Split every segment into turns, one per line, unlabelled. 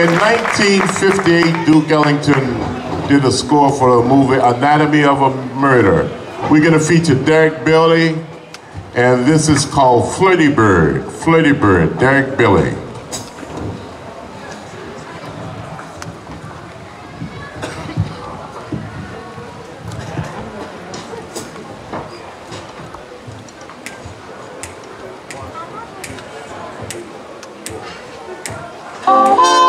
in 1958, Duke Ellington did a score for the movie Anatomy of a Murder. We're going to feature Derek Bailey, and this is called Flirty Bird. Flirty Bird, Derek Bailey. Derek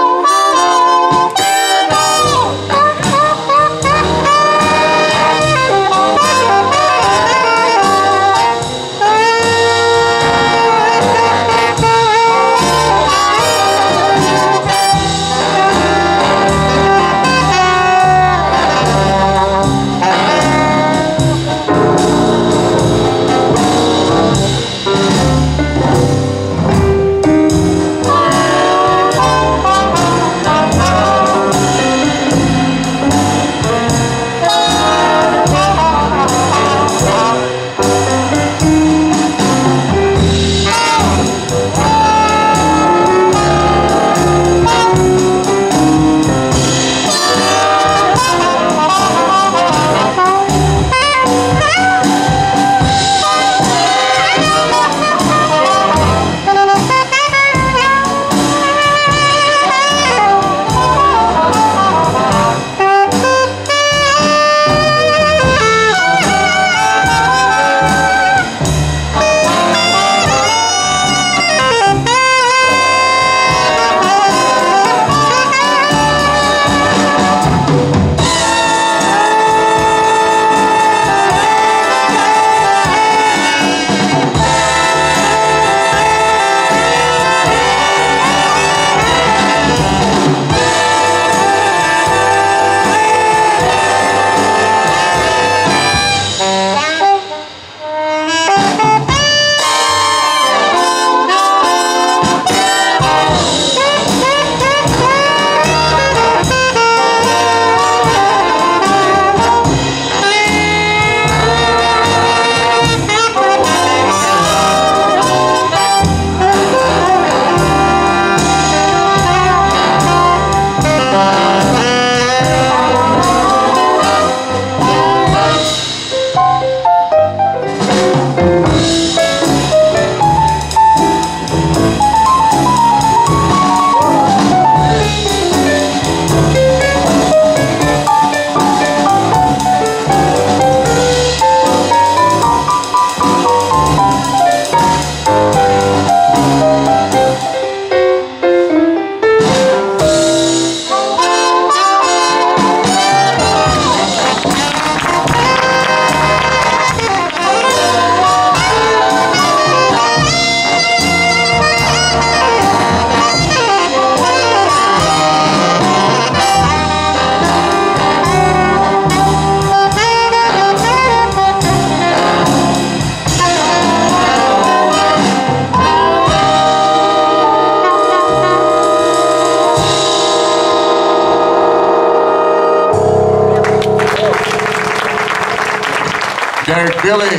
Billy.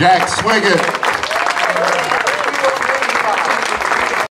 Jack Swigert.